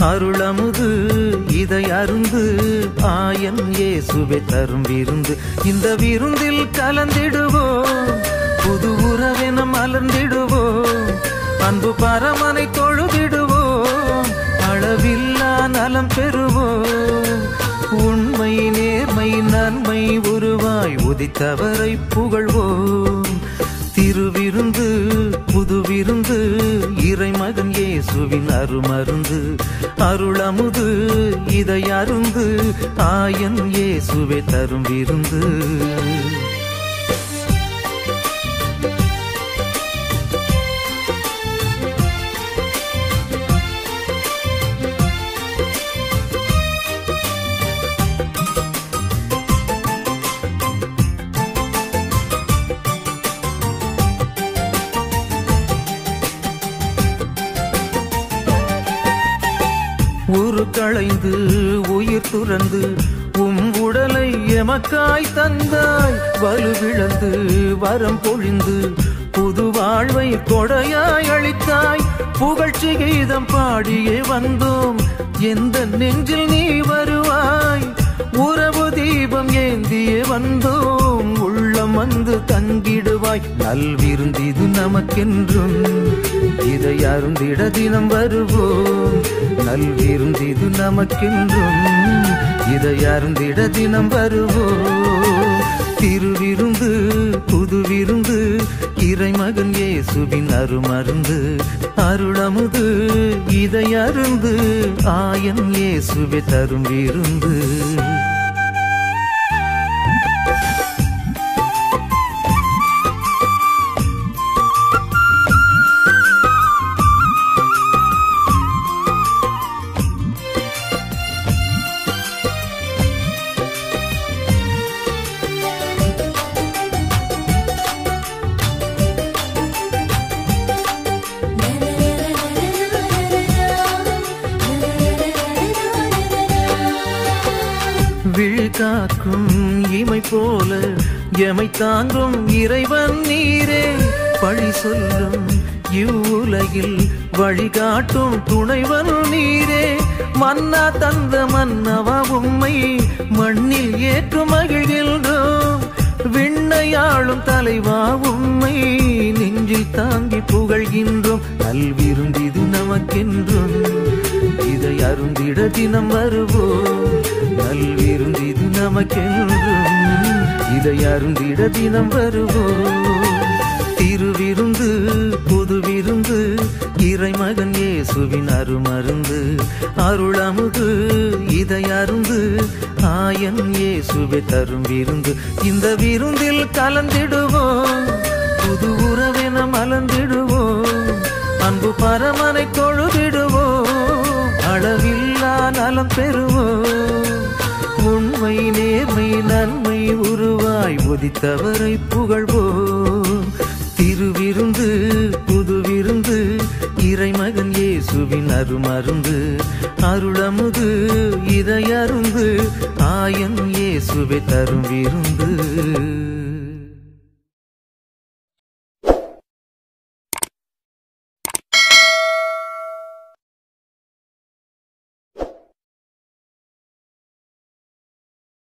அருளமுது இதை அருந்து ஆயன் இயேசுவை தரும் விருந்து. இந்த விருந்தில் கலந்திடுவோம் புது உறவென மலர்ந்திடுவோம் அன்பு பரமனை தொழுதிடுவோம் அளவில்லா நலம் பெறுவோம். உண்மை நேர்மை நன்மை உருவாய் உதித்தவரை புகழ்வோம். திருவிருந்து புது விருந்து இறைமகன் இயேசுவின் அருமருந்து. அருளமுது இதை அருந்து ஆயன் இயேசுவே தரும் விருந்து. உரு களைந்து உயிர் துறந்து உம் உடலை எமக்காய் தந்தாய் வலுவிழந்து வரம் பொழிந்து புது வாழ்வை கொடையாய் அளித்தாய். புகழ்ச்சி கீதம் பாடியே வந்தோம். எந்த நெஞ்சில் நீ வருவாய்? உறவு தீபம் ஏந்தியே வந்தோம். உள்ளம் வந்து தங்கிடுவாய். நல்விருந்திது நமக்கென்றும். அருந்திட தினம் வருவோம். நல்விருந்திது நமக்கென்றும். இதை அருந்திட தினம் வருவோம். திருவிருந்து புது விருந்து இறைமகன் இயேசுவின் அருமருந்து. அருளமுது இதை அருந்து ஆயன் இயேசுவை தரும் விருந்து. விழி காக்கும் இமை போல எமை தாங்கும் இறைவன் நீரே. பழி சொல்லும் இவ்வுலகில் வழிகாட்டும் துணைவன் நீரே. மன்னா தந்த மன்னவா உம்மை மண்ணில் ஏற்று மகிழ்கின்றோம் விண்ணையாளும் தலைவா உம்மை நெஞ்சில் தாங்கி புகழ்கின்றோம். நல்விருந்திது நமக்கென்றும். இதை அருந்திட தினம் வருவோம். நல்விருந்திது நமக்கென்றும் இதை அருந்திட தினம் வருவோம் திருவிருந்து புது விருந்து இறைமகன் இயேசுவின் அருமருந்து அருள் அமுது. இதை அருந்து ஆயன் இயேசுவை தரும் விருந்து. இந்த விருந்தில் கலந்திடுவோம். புது உறவென மலர்ந்திடுவோம். அன்பு பரமனை தொழுதிடுவோம். அளவில்லா நலம் பெறுவோம். உருவாய் உதித்தவரை புகழ்வோம். திருவிருந்து புது விருந்து இறைமகன் இயேசுவின் அருமருந்து. அருளமுது இதை அருந்து ஆயன் இயேசுவை தரும் விருந்து.